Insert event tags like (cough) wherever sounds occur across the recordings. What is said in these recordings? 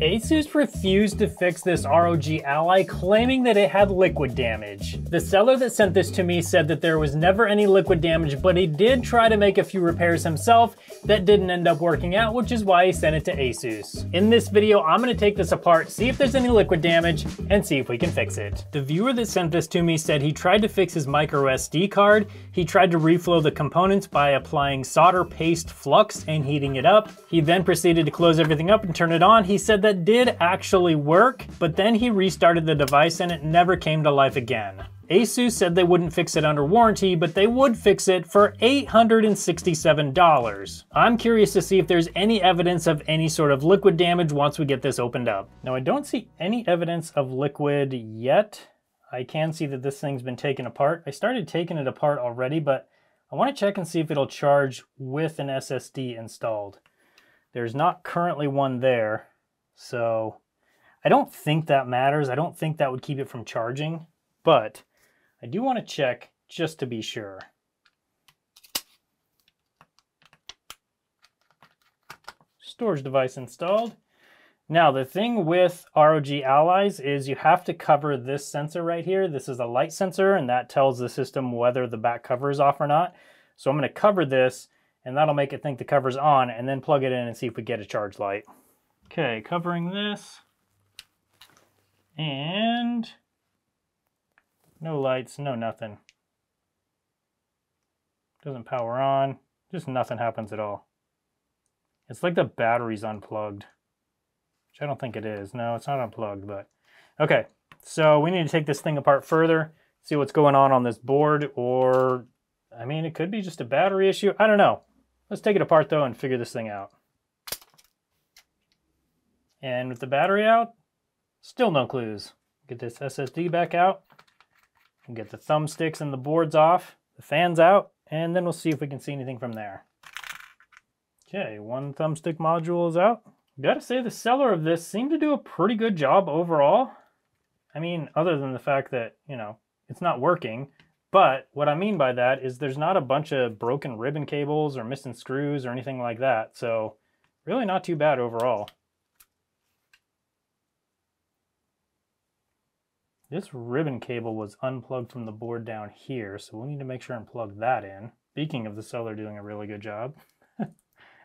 Asus refused to fix this ROG Ally, claiming that it had liquid damage. The seller that sent this to me said that there was never any liquid damage, but he did try to make a few repairs himself that didn't end up working out, which is why he sent it to Asus. In this video, I'm gonna take this apart, see if there's any liquid damage, and see if we can fix it. The viewer that sent this to me said he tried to fix his micro SD card, he tried to reflow the components by applying solder paste flux and heating it up. He then proceeded to close everything up and turn it on. He said that did actually work, but then he restarted the device and it never came to life again. Asus said they wouldn't fix it under warranty, but they would fix it for $867. I'm curious to see if there's any evidence of any sort of liquid damage once we get this opened up. Now I don't see any evidence of liquid yet. I can see that this thing's been taken apart. I started taking it apart already, but I want to check and see if it'll charge with an SSD installed. There's not currently one there, so I don't think that matters. I don't think that would keep it from charging, but I do want to check just to be sure. Storage device installed. Now the thing with ROG Allies is you have to cover this sensor right here. This is a light sensor and that tells the system whether the back cover is off or not. So I'm going to cover this and that'll make it think the cover's on and then plug it in and see if we get a charge light. Okay, covering this. And no lights, no nothing. Doesn't power on, just nothing happens at all. It's like the battery's unplugged, which I don't think it is. No, it's not unplugged, but okay. So we need to take this thing apart further, see what's going on on this board, or I mean, it could be just a battery issue. I don't know. Let's take it apart though and figure this thing out. And with the battery out, still no clues. Get this SSD back out, and get the thumbsticks and the boards off, the fans out, and then we'll see if we can see anything from there. Okay, one thumbstick module is out. Gotta say the seller of this seemed to do a pretty good job overall. I mean, other than the fact that, you know, it's not working, but what I mean by that is there's not a bunch of broken ribbon cables or missing screws or anything like that. So really not too bad overall. This ribbon cable was unplugged from the board down here, so we'll need to make sure and plug that in. Speaking of the seller doing a really good job. (laughs)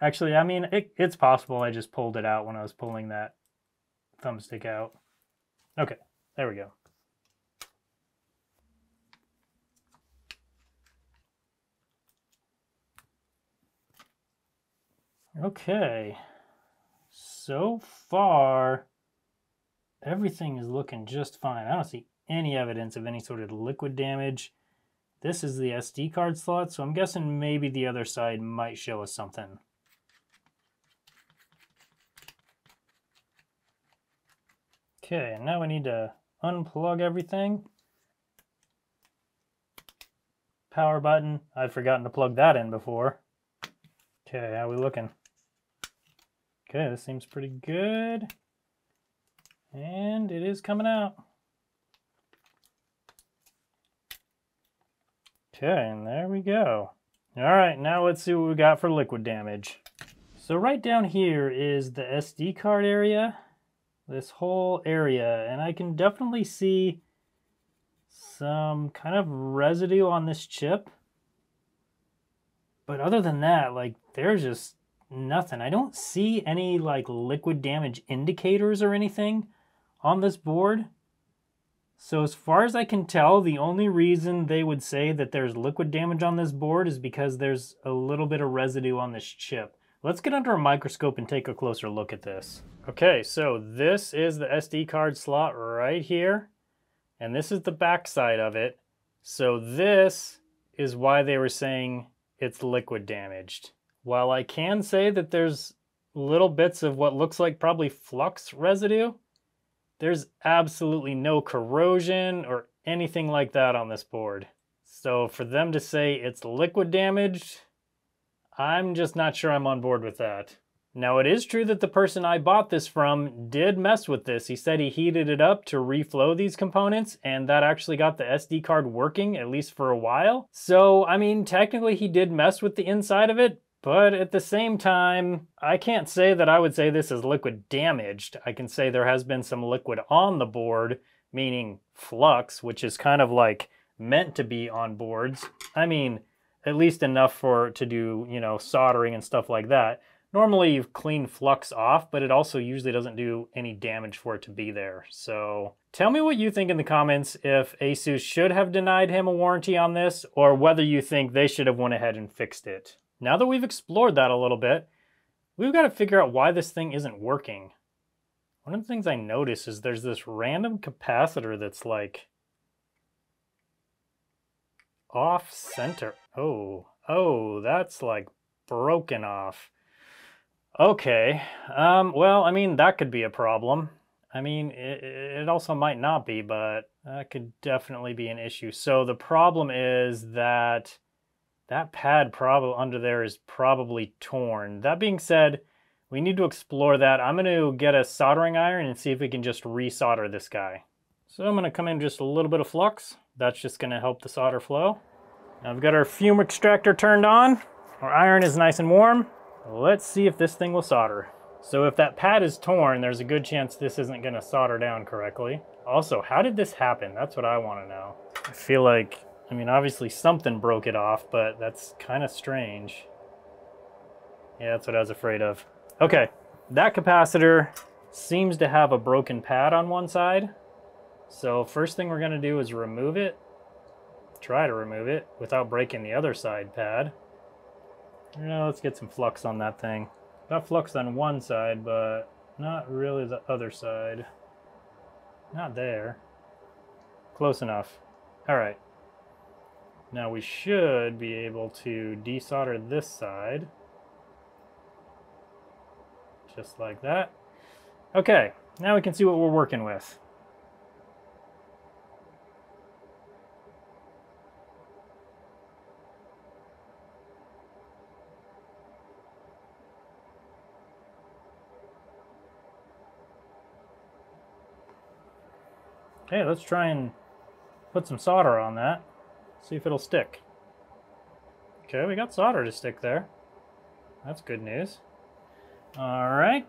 Actually, I mean, it, it's possible I just pulled it out when I was pulling that thumbstick out. Okay, there we go. Okay, so far everything is looking just fine. I don't see any evidence of any sort of liquid damage. This is the SD card slot, so I'm guessing maybe the other side might show us something. Okay, and now we need to unplug everything. Power button, I've forgotten to plug that in before. Okay, how we looking? Okay, this seems pretty good. And it is coming out. Okay, and there we go. All right, now let's see what we got for liquid damage. So right down here is the SD card area, this whole area, and I can definitely see some kind of residue on this chip. But other than that, like there's just nothing. I don't see any like liquid damage indicators or anything on this board. So as far as I can tell, the only reason they would say that there's liquid damage on this board is because there's a little bit of residue on this chip. Let's get under a microscope and take a closer look at this. Okay, so this is the SD card slot right here. And this is the back side of it. So this is why they were saying it's liquid damaged. While I can say that there's little bits of what looks like probably flux residue, there's absolutely no corrosion or anything like that on this board. So for them to say it's liquid damaged, I'm just not sure I'm on board with that. Now it is true that the person I bought this from did mess with this. He said he heated it up to reflow these components and that actually got the SD card working at least for a while. So I mean technically he did mess with the inside of it, But at the same time, I can't say that I would say this is liquid damaged. I can say there has been some liquid on the board, meaning flux, which is kind of like meant to be on boards. I mean, at least enough for to do, you know, soldering and stuff like that. Normally you've cleaned flux off, but it also usually doesn't do any damage for it to be there. So tell me what you think in the comments if Asus should have denied him a warranty on this or whether you think they should have went ahead and fixed it. Now that we've explored that a little bit, we've got to figure out why this thing isn't working. One of the things I notice is there's this random capacitor that's like off center. Oh, oh, that's like broken off. Okay, um, well, I mean, that could be a problem. I mean, it, it also might not be, but that could definitely be an issue. So the problem is that that pad probably under there is probably torn. That being said, we need to explore that. I'm going to get a soldering iron and see if we can just resolder this guy. So I'm going to come in just a little bit of flux. That's just going to help the solder flow. Now we've got our fume extractor turned on. Our iron is nice and warm. Let's see if this thing will solder. So if that pad is torn, there's a good chance this isn't going to solder down correctly. Also, how did this happen? That's what I want to know. I feel like I mean, obviously something broke it off, but that's kind of strange. Yeah, that's what I was afraid of. Okay, that capacitor seems to have a broken pad on one side. So first thing we're gonna do is remove it. Try to remove it without breaking the other side pad. Now let's get some flux on that thing. Got flux on one side, but not really the other side. Not there. Close enough. All right. Now we should be able to desolder this side. Just like that. Okay, now we can see what we're working with. Okay, let's try and put some solder on that. See if it'll stick. Okay, we got solder to stick there. That's good news. All right.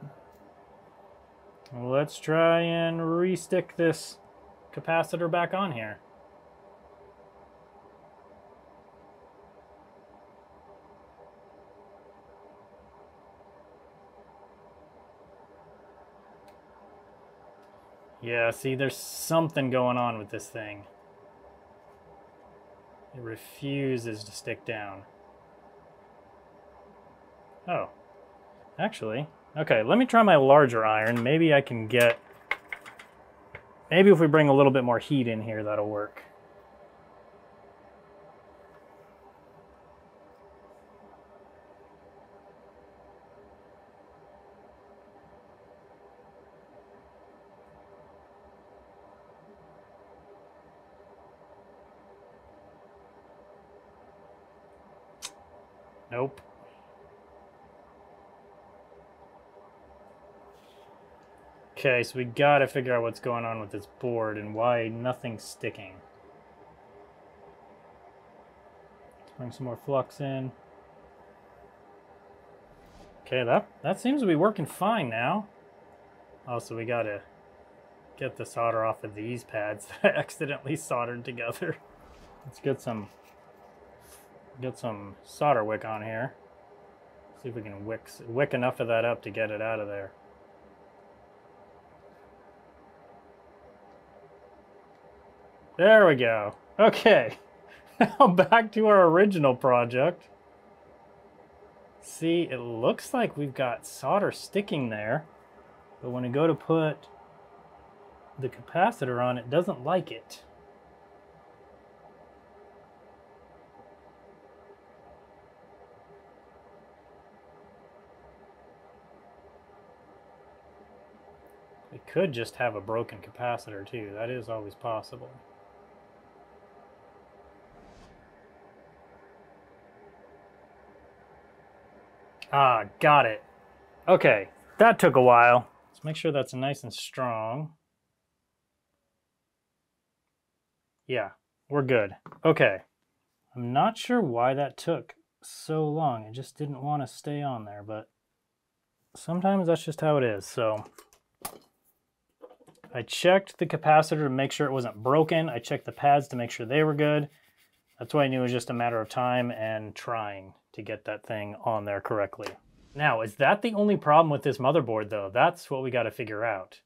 Let's try and re-stick this capacitor back on here. Yeah, see, there's something going on with this thing. It refuses to stick down. Oh. Actually, okay, let me try my larger iron. Maybe I can get... Maybe if we bring a little bit more heat in here, that'll work. Okay, so we gotta figure out what's going on with this board and why nothing's sticking. Let's bring some more flux in. Okay, that, that seems to be working fine now. Also, we gotta get the solder off of these pads (laughs) that I accidentally soldered together. Let's get some get some solder wick on here. See if we can wick, wick enough of that up to get it out of there. There we go. Okay, (laughs) now back to our original project. See, it looks like we've got solder sticking there, but when I go to put the capacitor on, it doesn't like it. It could just have a broken capacitor too. That is always possible. Ah, got it. Okay, that took a while. Let's make sure that's nice and strong. Yeah, we're good. Okay. I'm not sure why that took so long. It just didn't want to stay on there, but sometimes that's just how it is. So I checked the capacitor to make sure it wasn't broken. I checked the pads to make sure they were good. That's why I knew it was just a matter of time and trying to get that thing on there correctly. Now, is that the only problem with this motherboard though? That's what we got to figure out.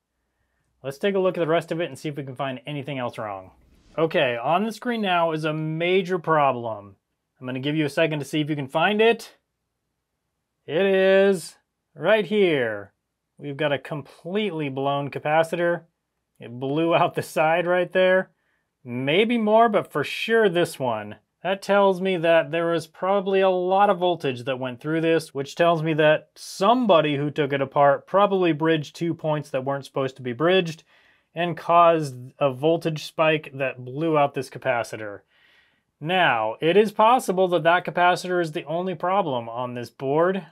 Let's take a look at the rest of it and see if we can find anything else wrong. Okay, on the screen now is a major problem. I'm going to give you a second to see if you can find it. It is right here. We've got a completely blown capacitor. It blew out the side right there. Maybe more, but for sure this one. That tells me that there was probably a lot of voltage that went through this, which tells me that somebody who took it apart probably bridged two points that weren't supposed to be bridged and caused a voltage spike that blew out this capacitor. Now, it is possible that that capacitor is the only problem on this board,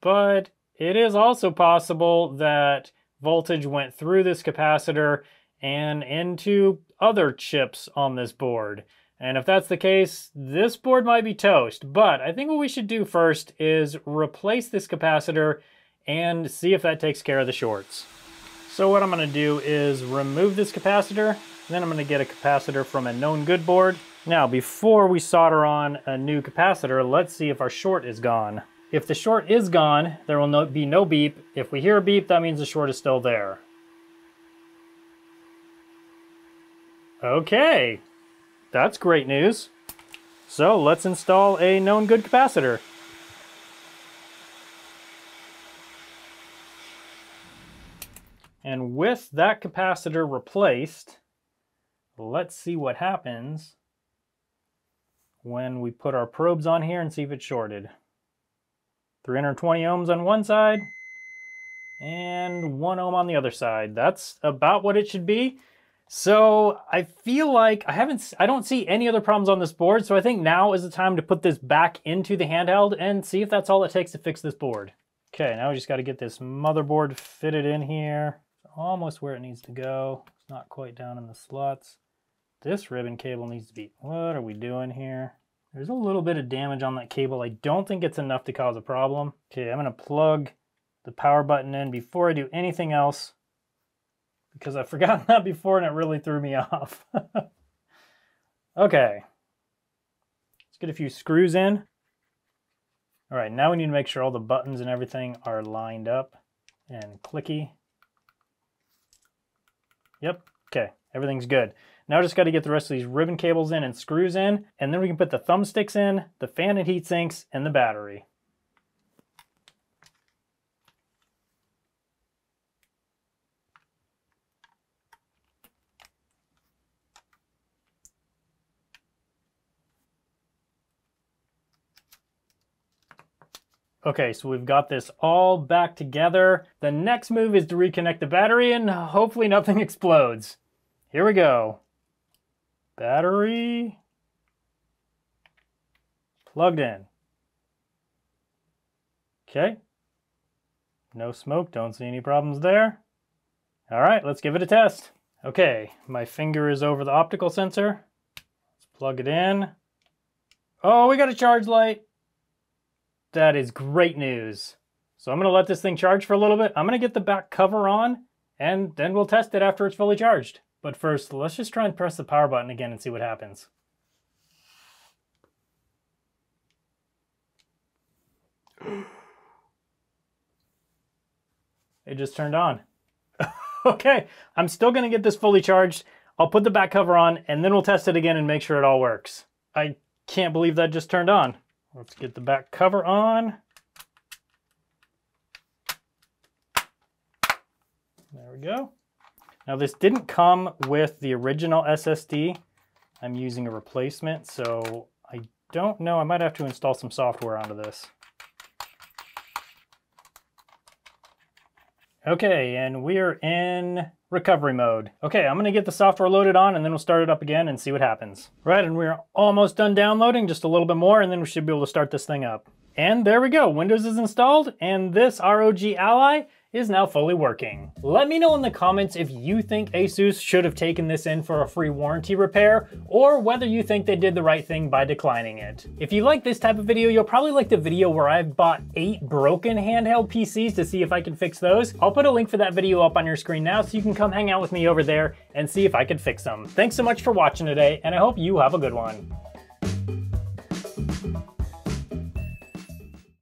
but it is also possible that voltage went through this capacitor and into other chips on this board. And if that's the case, this board might be toast. But I think what we should do first is replace this capacitor and see if that takes care of the shorts. So what I'm gonna do is remove this capacitor, then I'm gonna get a capacitor from a known good board. Now, before we solder on a new capacitor, let's see if our short is gone. If the short is gone, there will no, be no beep. If we hear a beep, that means the short is still there. Okay, that's great news. So let's install a known good capacitor. And with that capacitor replaced, let's see what happens when we put our probes on here and see if it's shorted. 320 ohms on one side and one ohm on the other side. That's about what it should be. So I feel like I haven't, I don't see any other problems on this board. So I think now is the time to put this back into the handheld and see if that's all it takes to fix this board. Okay, now we just got to get this motherboard fitted in here almost where it needs to go. It's not quite down in the slots. This ribbon cable needs to be, what are we doing here? There's a little bit of damage on that cable. I don't think it's enough to cause a problem. Okay, I'm gonna plug the power button in before I do anything else because I've forgotten (laughs) that before and it really threw me (laughs) off. okay, let's get a few screws in. All right, now we need to make sure all the buttons and everything are lined up and clicky. Yep, okay, everything's good. Now I just got to get the rest of these ribbon cables in and screws in, and then we can put the thumbsticks in, the fan and heat sinks, and the battery. Okay, so we've got this all back together. The next move is to reconnect the battery and hopefully nothing (laughs) explodes. Here we go. Battery plugged in. Okay. No smoke, don't see any problems there. All right, let's give it a test. Okay, my finger is over the optical sensor. Let's plug it in. Oh, we got a charge light. That is great news. So I'm to let this thing charge for a little bit. I'm to get the back cover on, and then we'll test it after it's fully charged. But first, let's just try and press the power button again and see what happens. (gasps) It just turned on. (laughs) okay, I'm still to get this fully charged. I'll put the back cover on, and then we'll test it again and make sure it all works. I can't believe that just turned on. Let's get the back cover on. There we go. Now this didn't come with the original SSD. I'm using a replacement, so I don't know. I might have to install some software onto this. Okay, and we're in recovery mode. Okay, I'm gonna get the software loaded on and then we'll start it up again and see what happens. Right, and we're almost done downloading, just a little bit more, and then we should be able to start this thing up. And there we go, Windows is installed, and this ROG Ally is now fully working. Let me know in the comments if you think Asus should have taken this in for a free warranty repair, or whether you think they did the right thing by declining it. If you like this type of video, you'll probably like the video where I've bought eight broken handheld PCs to see if I can fix those. I'll put a link for that video up on your screen now so you can come hang out with me over there and see if I can fix them. Thanks so much for watching today, and I hope you have a good one.